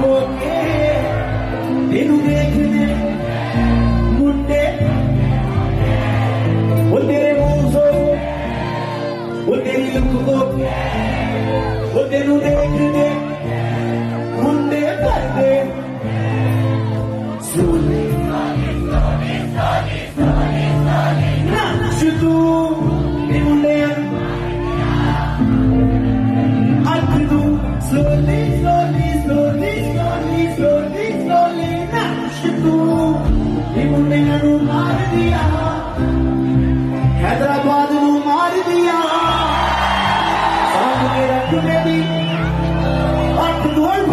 ਮੋਕੇ ਤੈਨੂੰ ਦੇਖਦੇ ਮੁੰਡੇ ਉਹ ਤੇਰੇ ਮੂੰਹ ਸੋ ਉਹ ਤੇਰੀ ਲੁੱਕ ਕੋ ਉਹ ਤੈਨੂੰ ਦੇਖਦੇ ਮੁੰਡੇ ਭਰਦੇ ਸੁਣ you may be up to the.